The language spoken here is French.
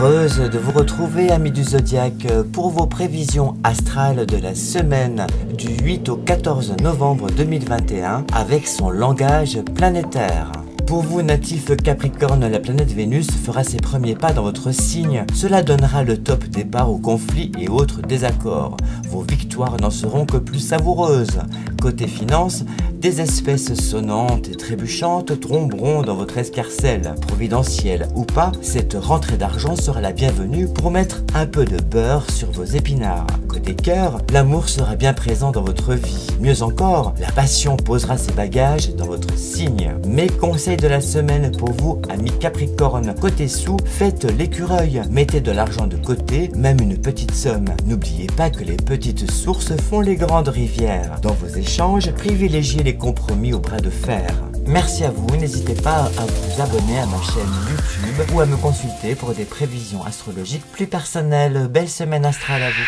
Heureuse de vous retrouver, amis du zodiaque, pour vos prévisions astrales de la semaine du 8 au 14 novembre 2021 avec son langage planétaire. Pour vous, natif Capricorne, la planète Vénus fera ses premiers pas dans votre signe. Cela donnera le top départ aux conflits et autres désaccords. Vos victoires n'en seront que plus savoureuses. Côté finance, des espèces sonnantes et trébuchantes tromberont dans votre escarcelle. Providentielle ou pas, cette rentrée d'argent sera la bienvenue pour mettre un peu de beurre sur vos épinards. Côté cœur, l'amour sera bien présent dans votre vie. Mieux encore, la passion posera ses bagages dans votre signe. Mes conseils de la semaine pour vous, amis Capricorne. Côté sous, faites l'écureuil. Mettez de l'argent de côté, même une petite somme. N'oubliez pas que les petites sources font les grandes rivières. Dans vos échanges, privilégiez les compromis au bras de fer. Merci à vous, n'hésitez pas à vous abonner à ma chaîne YouTube ou à me consulter pour des prévisions astrologiques plus personnelles. Belle semaine astrale à vous.